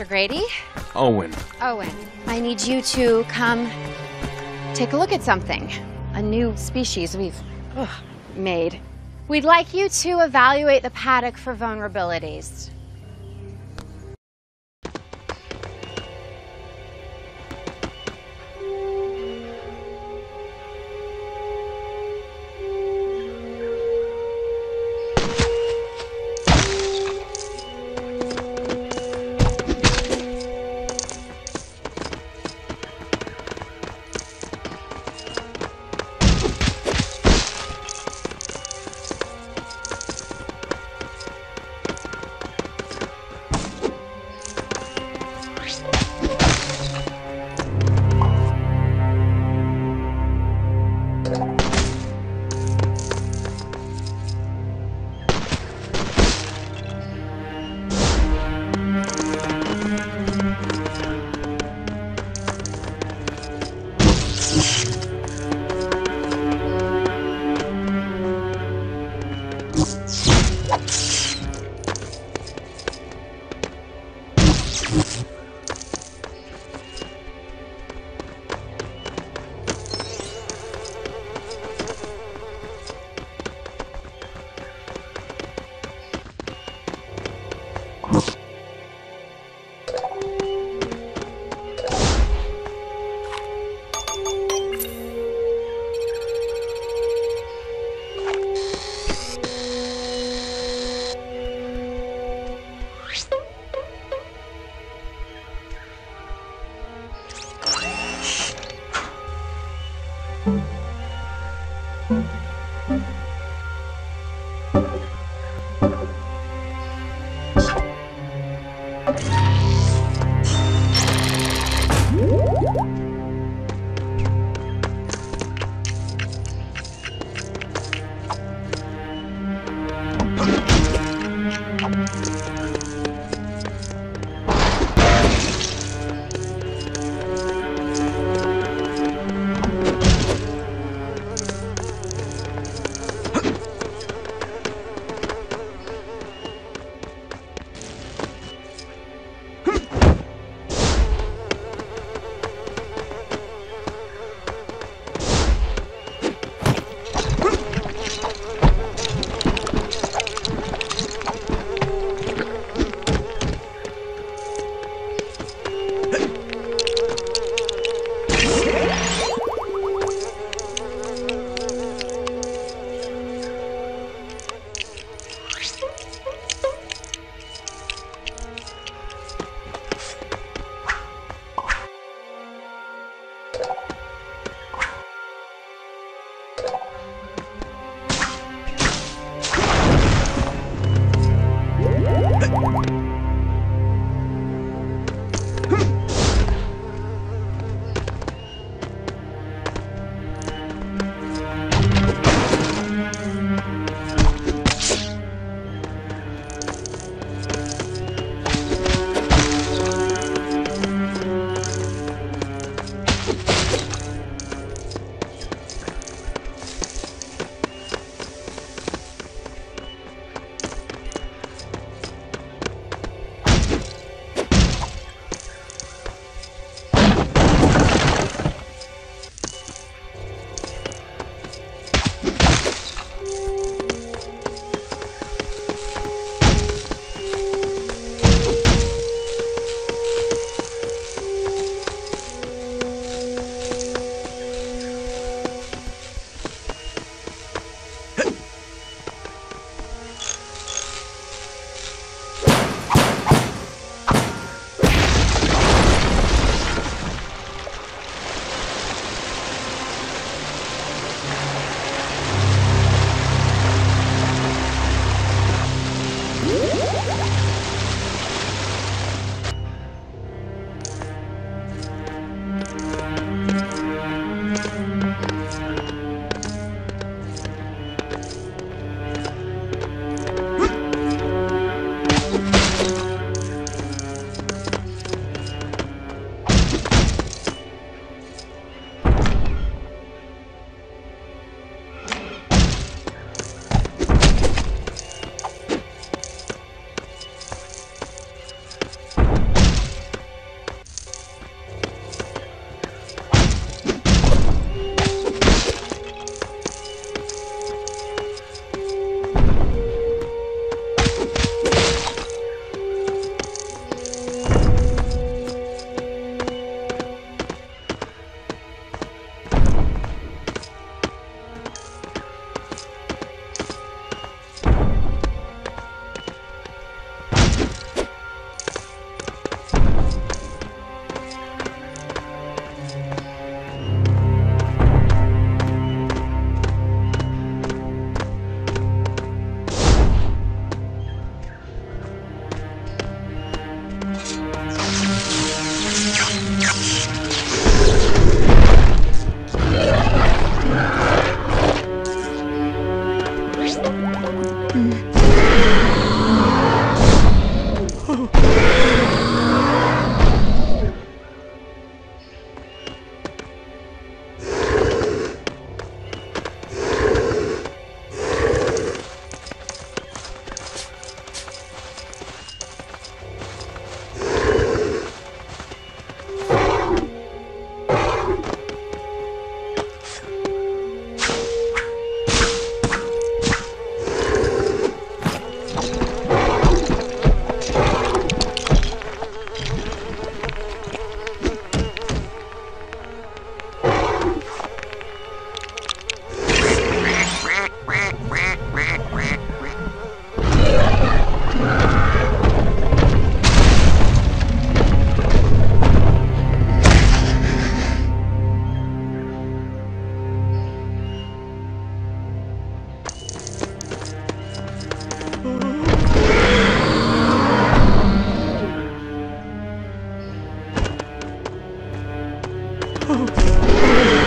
Mr. Grady? Owen. Owen, I need you to come take a look at something. A new species we've ugh, made. We'd like you to evaluate the paddock for vulnerabilities. Oh,